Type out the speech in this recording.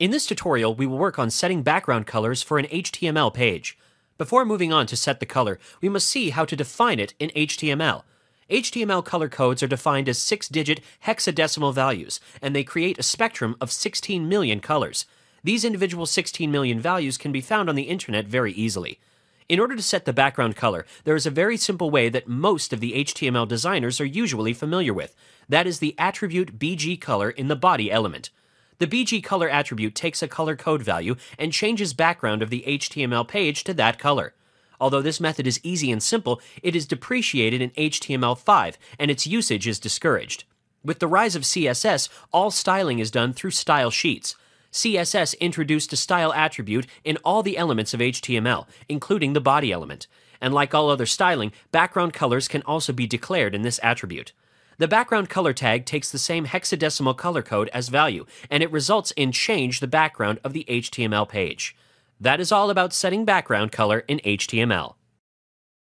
In this tutorial, we will work on setting background colors for an HTML page. Before moving on to set the color, we must see how to define it in HTML. HTML color codes are defined as six digit hexadecimal values, and they create a spectrum of 16 million colors. These individual 16 million values can be found on the internet very easily. In order to set the background color, there is a very simple way that most of the HTML designers are usually familiar with. That is the attribute BG color in the body element. The BG color attribute takes a color code value and changes background of the HTML page to that color. Although this method is easy and simple, it is depreciated in HTML5 and its usage is discouraged. With the rise of CSS, all styling is done through style sheets. CSS introduced a style attribute in all the elements of HTML, including the body element. And like all other styling, background colors can also be declared in this attribute. The background color tag takes the same hexadecimal color code as value, and it results in change the background of the HTML page. That is all about setting background color in HTML.